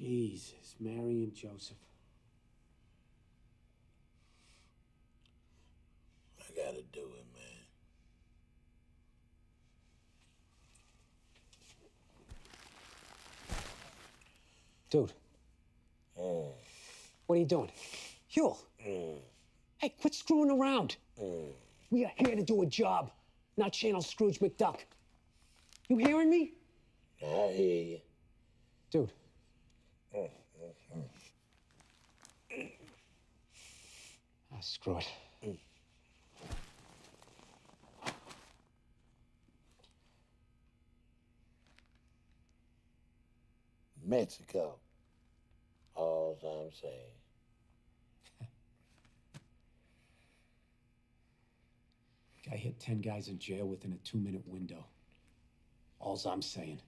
Jesus, Mary and Joseph. I gotta do it, man. Dude, Mm, what are you doing? Huell, mm, hey, quit screwing around. mm. We are here to do a job, not channel Scrooge McDuck. You hearing me? I hear you. Dude. Ah, screw it. Mexico. All I'm saying. Guy hit 10 guys in jail within a two minute window. All's I'm saying.